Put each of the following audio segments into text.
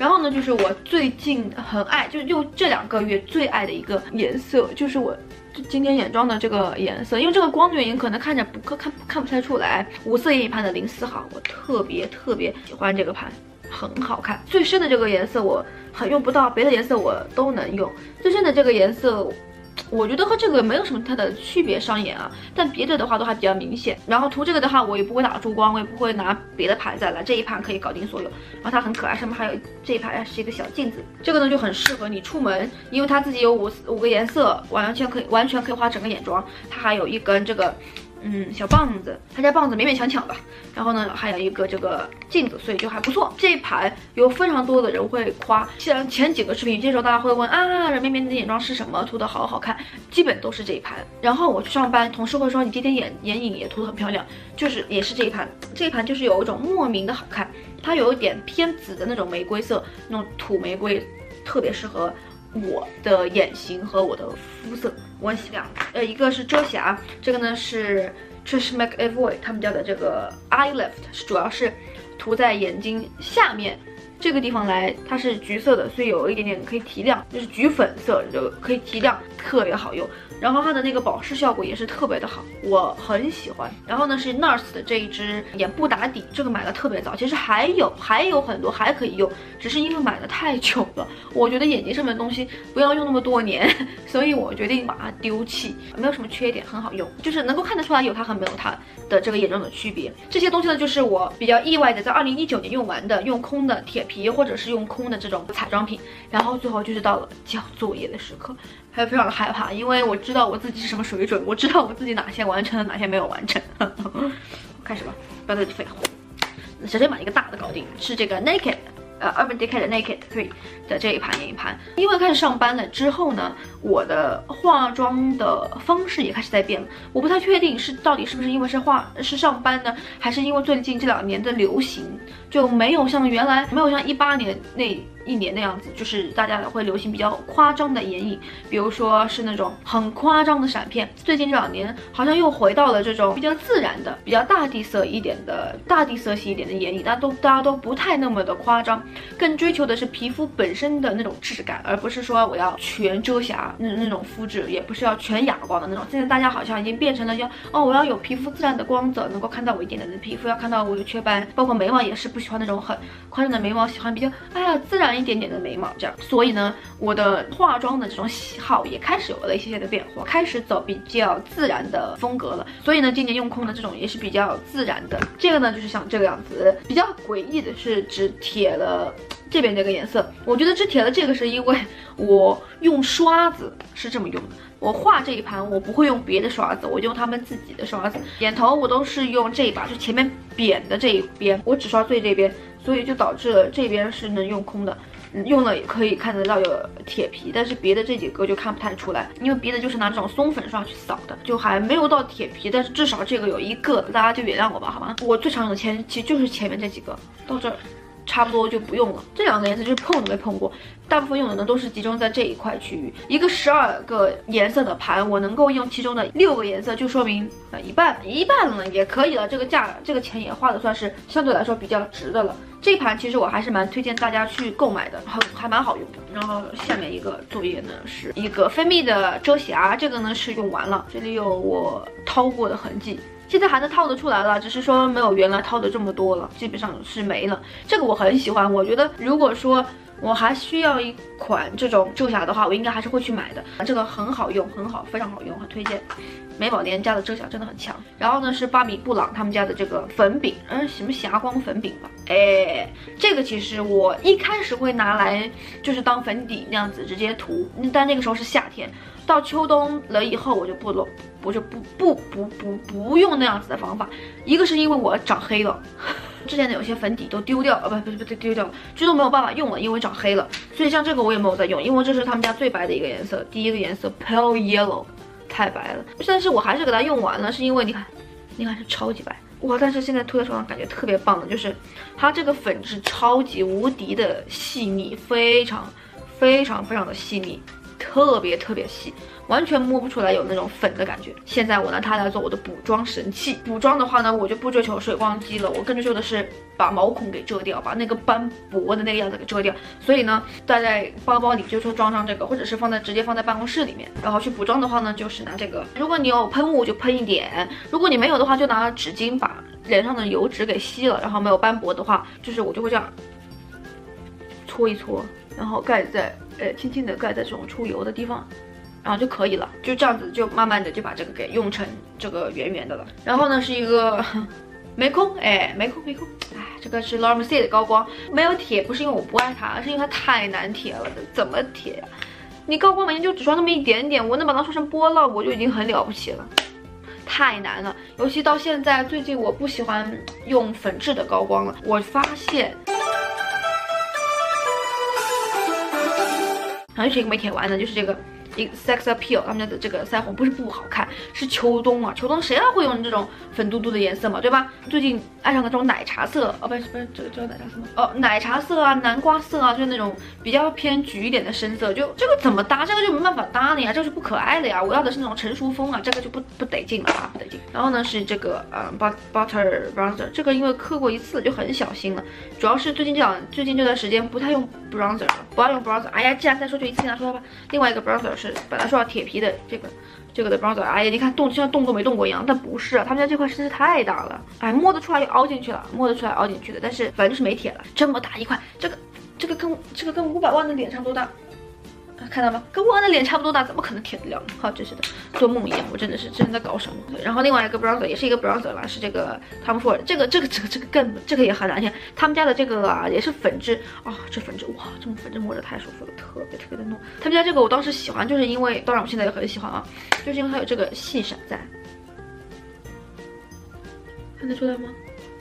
然后呢，就是我最近很爱，就就这两个月最爱的一个颜色，就是我今天眼妆的这个颜色。因为这个光的原因，可能看着不看看看不太出来。五色眼影盘的零四号，我特别特别喜欢这个盘，很好看。最深的这个颜色我很用不到，别的颜色我都能用。最深的这个颜色。我觉得和这个没有什么太的区别，上眼啊，但别的的话都还比较明显。然后涂这个的话，我也不会打珠光，我也不会拿别的牌子来，这一盘可以搞定所有。然后它很可爱，上面还有这一盘是一个小镜子，这个呢就很适合你出门，因为它自己有五五个颜色，完全可以完全可以画整个眼妆。它还有一根这个。嗯，小棒子，他家棒子勉勉强强吧。然后呢，还有一个这个镜子，所以就还不错。这一盘有非常多的人会夸，像前几个视频，这时候大家会问啊，软绵绵的眼妆是什么？涂的好好看，基本都是这一盘。然后我去上班，同事会说你今天眼眼影也涂的很漂亮，就是也是这一盘。这一盘就是有一种莫名的好看，它有一点偏紫的那种玫瑰色，那种土玫瑰，特别适合。我的眼型和我的肤色，我洗两。呃，一个是遮瑕，这个呢是 Trish McAvoy 他们家的这个 Eye Lift，是主要是涂在眼睛下面这个地方来，它是橘色的，所以有一点点可以提亮，就是橘粉色就可以提亮，特别好用。然后它的那个保湿效果也是特别的好，我很喜欢。然后呢是 NARS 的这一支眼部打底，这个买的特别早，其实还有 还有很多还可以用，只是因为买的太久了，我觉得眼睛上面的东西不要用那么多年，所以我决定把它丢弃。没有什么缺点，很好用，就是能够看得出来有它和没有它的这个眼妆的区别。这些东西呢，就是我比较意外的在二零一九年用完的，用空的铁皮或者是用空的这种彩妆品。然后最后就是到了交作业的时刻。还非常的害怕，因为我知道我自己是什么水准，我知道我自己哪些完成了，哪些没有完成。开始吧，不要再废话，首先把一个大的搞定，是这个 Naked，呃，Urban Decay 的 Naked Three 的这一盘眼影盘。因为开始上班了之后呢，我的化妆的方式也开始在变了。我不太确定是到底是不是因为是化是上班呢，还是因为最近这两年的流行就没有像原来没有像一八年那。一年那样子，就是大家会流行比较夸张的眼影，比如说是那种很夸张的闪片。最近这两年好像又回到了这种比较自然的、比较大地色一点的、大地色系一点的眼影，大家都大家都不太那么的夸张，更追求的是皮肤本身的那种质感，而不是说我要全遮瑕那那种肤质，也不是要全哑光的那种。现在大家好像已经变成了要哦，我要有皮肤自然的光泽，能够看到我一点点的皮肤，要看到我有雀斑，包括眉毛也是不 喜欢那种很夸张的眉毛，喜欢比较哎呀自然。一点点的眉毛，这样，所以呢，我的化妆的这种喜好也开始有了一些些的变化，开始走比较自然的风格了。所以呢，今年用空的这种也是比较自然的。这个呢，就是像这个样子。比较诡异的是，只贴了这边这个颜色。我觉得只贴了这个是因为我用刷子是这么用的。我画这一盘，我不会用别的刷子，我用他们自己的刷子。眼头我都是用这一把，就前面扁的这一边，我只刷最这边。所以就导致了这边是能用空的，用了也可以看得到有铁皮，但是别的这几个就看不太出来，因为别的就是拿这种松粉刷去扫的，就还没有到铁皮，但是至少这个有一个，大家就原谅我吧，好吗？我最常用的前其实就是前面这几个，到这儿。差不多就不用了，这两个颜色就是碰都没碰过，大部分用的呢都是集中在这一块区域。一个十二个颜色的盘，我能够用其中的六个颜色，就说明呃一半一半了也可以了。这个价这个钱也花的算是相对来说比较值的了。这盘其实我还是蛮推荐大家去购买的，很还蛮好用的。然后下面一个作业呢是一个菲蜜的遮瑕，这个呢是用完了，这里有我掏过的痕迹。现在还能套得出来了，只是说没有原来套的这么多了，基本上是没了。这个我很喜欢，我觉得如果说我还需要一款这种遮瑕的话，我应该还是会去买的。这个很好用，很好，非常好用，很推荐。美宝莲家的遮瑕真的很强。然后呢是芭比布朗他们家的这个粉饼，嗯，什么霞光粉饼吧？哎，这个其实我一开始会拿来就是当粉底那样子直接涂，但那个时候是夏天。到秋冬了以后，我就不了，我就不不不不不用那样子的方法。一个是因为我长黑了，之前的有些粉底都丢掉，啊，不不不丢掉了，最终没有办法用了，因为长黑了。所以像这个我也没有在用，因为这是他们家最白的一个颜色，第一个颜色 pale yellow，太白了。但是我还是给它用完了，是因为你看，你看是超级白哇！但是现在涂在手上感觉特别棒的，就是它这个粉质超级无敌的细腻，非常非常非常的细腻。特别特别细，完全摸不出来有那种粉的感觉。现在我拿它来做我的补妆神器。补妆的话呢，我就不追求水光肌了，我更追求的是把毛孔给遮掉，把那个斑驳的那个样子给遮掉。所以呢，带在包包里就说装上这个，或者是放在直接放在办公室里面。然后去补妆的话呢，就是拿这个。如果你有喷雾就喷一点，如果你没有的话，就拿纸巾把脸上的油脂给吸了。然后没有斑驳的话，就是我就会这样搓一搓，然后盖在。呃，轻轻的盖在这种出油的地方，然后就可以了。就这样子，就慢慢的就把这个给用成这个圆圆的了。然后呢，是一个没空，哎，没空没空。哎，这个是 l a m e C 的高光，没有铁，不是因为我不爱它，而是因为它太难贴了。怎么贴呀？你高光每天就只刷那么一点点，我能把它刷成波浪，我就已经很了不起了。太难了，尤其到现在，最近我不喜欢用粉质的高光了，我发现。然后又是一个没填完的，就是这个。一 sex appeal，他们家的这个腮红不是不好看，是秋冬啊，秋冬谁还会用这种粉嘟嘟的颜色嘛，对吧？最近爱上了这种奶茶色，哦，不是不是，这个叫奶茶色吗？哦，奶茶色啊，南瓜色啊，就是那种比较偏橘一点的深色，就这个怎么搭？这个就没办法搭了呀，这个是不可爱的呀。我要的是那种成熟风啊，这个就不不得劲了啊，不得劲。然后呢是这个呃 butter bronzer，这个因为刻过一次就很小心了，主要是最近这两最近这段时间不太用 bronzer 了，不要用 bronzer。哎呀，既然再说就一次拿出来吧。另外一个 bronzer。是本来说要铁皮的这个这个的 bronzer，哎呀，你看动就像动都没动过一样，但不是，他们家这块实在是太大了，哎，摸得出来又凹进去了，摸得出来凹进去的，但是反正就是没铁了，这么大一块，这个这个跟这个跟五百万的脸差多大。看到吗？跟我的脸差不多大，怎么可能贴得了呢？好，真是的，做梦一样，我真的是真的搞什么？然后另外一个 bronzer 也是一个 bronzer 啦，是这个 Tom Ford，这个这个这个这个更这个也很难听，他们家的这个啊也是粉质啊，这粉质哇，这种粉质摸着太舒服了，特别特别的糯。他们家这个我当时喜欢，就是因为，当然我现在也很喜欢啊，就是因为它有这个细闪在，看得出来吗？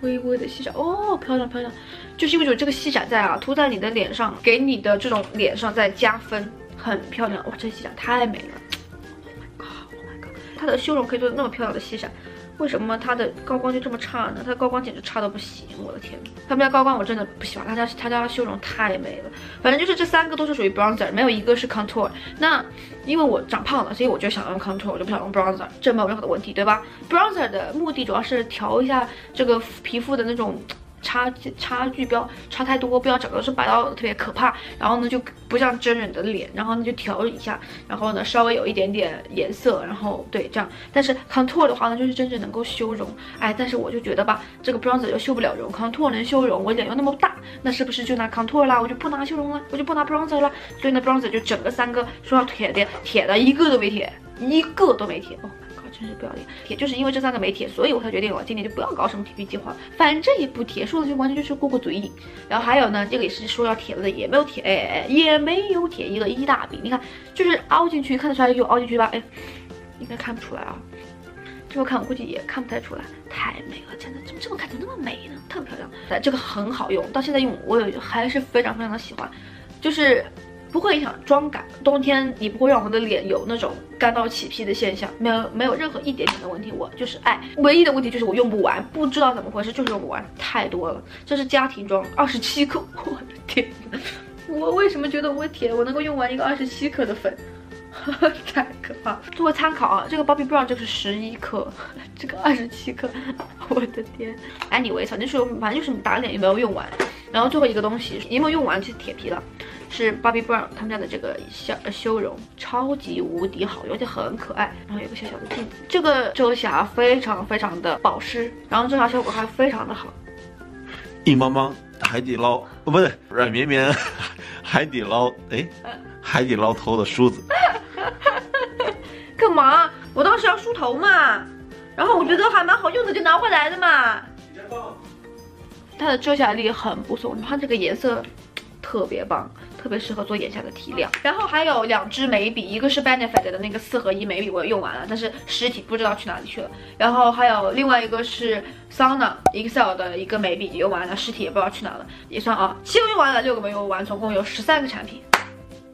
微微的细闪，哦，漂亮漂亮，就是因为有这个细闪在啊，涂在你的脸上，给你的这种脸上再加分。很漂亮哇，这细闪太美了！Oh my god，Oh my god，它的修容可以做的那么漂亮的细闪，为什么它的高光就这么差呢？它的高光简直差到不行，我的天他们家高光我真的不喜欢，他家他家修容太美了。反正就是这三个都是属于 bronzer，没有一个是 contour。那因为我长胖了，所以我就想用 contour，我就不想用 bronzer，这没有任何的问题，对吧？bronzer 的目的主要是调一下这个皮肤的那种。差距差距不要差太多，不要整个是白到特别可怕，然后呢就不像真人的脸，然后呢就调一下，然后呢稍微有一点点颜色，然后对这样。但是 contour 的话呢，就是真正能够修容，哎，但是我就觉得吧，这个 bronzer 又修不了容，contour 能修容，我脸又那么大，那是不是就拿 contour 啦？我就不拿修容了，我就不拿 bronzer 了。所以呢 bronzer 就整个三个说要铁的，铁的一个都没铁，一个都没铁。真是不要脸，铁就是因为这三个没铁，所以我才决定我今年就不要搞什么 P P 计划，反正也不铁，说的就完全就是过过嘴瘾。然后还有呢，这个也是说要铁的，也没有铁，哎，也没有铁，一个一大饼，你看就是凹进去，看得出来有凹进去吧？哎，应该看不出来啊，这么看我估计也看不太出来，太美了，真的怎么这么看怎么那么美呢？特别漂亮，这个很好用，到现在用我有还是非常非常的喜欢，就是。不会影响妆感，冬天你不会让我的脸有那种干到起皮的现象，没有没有任何一点点的问题，我就是爱。唯一的问题就是我用不完，不知道怎么回事，就是用不完，太多了。这是家庭装，二十七 克，我的天，我为什么觉得我铁，我能够用完一个二十七克的粉，太可怕。作为参考啊，这个 Bobbi Brown 这个是十一克，这个二十七克，我的天。Anyway，反正是反正就是打脸也没有用完，然后最后一个东西一没有用完就是铁皮了。是 Bobbi Brown 他们家的这个小修容，超级无敌好用，而且很可爱。然后有个小小的镜子，这个遮瑕非常非常的保湿，然后遮瑕效果还非常的好。硬邦邦海底捞，哦不对，软绵绵 海底捞，哎，海底捞头的梳子。干嘛？我当时要梳头嘛，然后我觉得还蛮好用的，就拿回来的嘛。它的遮瑕力很不错，它这个颜色特别棒。特别适合做眼下的提亮，然后还有两支眉笔，一个是 Benefit 的那个四合一眉笔，我也用完了，但是实体不知道去哪里去了。然后还有另外一个是 Sona Excel 的一个眉笔也用完了，实体也不知道去哪了，也算啊，七个用完了，六个没用完，总共有十三个产品。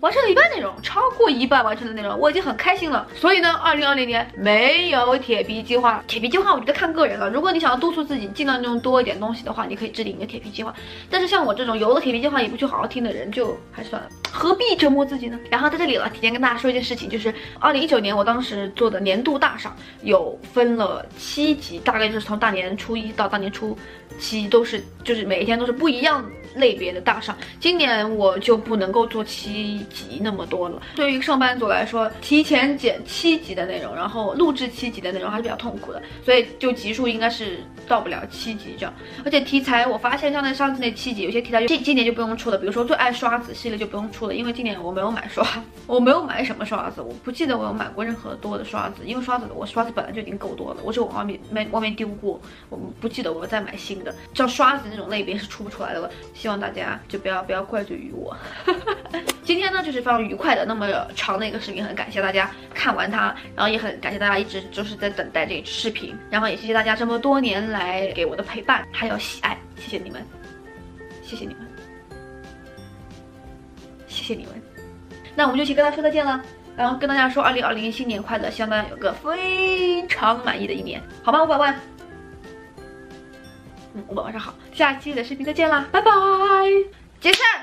完成了一半内容，超过一半完成的内容，我已经很开心了。所以呢，二零二零年没有铁皮计划。铁皮计划我觉得看个人了。如果你想要督促自己尽量用多一点东西的话，你可以制定一个铁皮计划。但是像我这种有了铁皮计划也不去好好听的人，就还算了，何必折磨自己呢？然后在这里了，提前跟大家说一件事情，就是二零一九年我当时做的年度大赏有分了七集，大概就是从大年初一到大年初七都是，就是每一天都是不一样的类别的大赏。今年我就不能够做七。集那么多了，对于上班族来说，提前剪七集的内容，然后录制七集的内容还是比较痛苦的，所以就集数应该是到不了七集这样。而且题材，我发现像那上次那七集，有些题材就今今年就不用出了，比如说最爱刷子系列就不用出了，因为今年我没有买刷，我没有买什么刷子，我不记得我有买过任何多的刷子，因为刷子我刷子本来就已经够多了，我就往外面没外面丢过，我不记得我再买新的，像刷子那种类别是出不出来的了，希希望大家就不要不要怪罪于我。今天呢，就是非常愉快的那么长的一个视频，很感谢大家看完它，然后也很感谢大家一直就是在等待这视频，然后也谢谢大家这么多年来给我的陪伴还有喜爱，谢谢你们，谢谢你们，谢谢你们。那我们就一起跟大家说再见了，然后跟大家说二零二零新年快乐，希望大家有个非常满意的一年，好吗？五百万，嗯，五百万上好，下期的视频再见啦，拜拜，解散。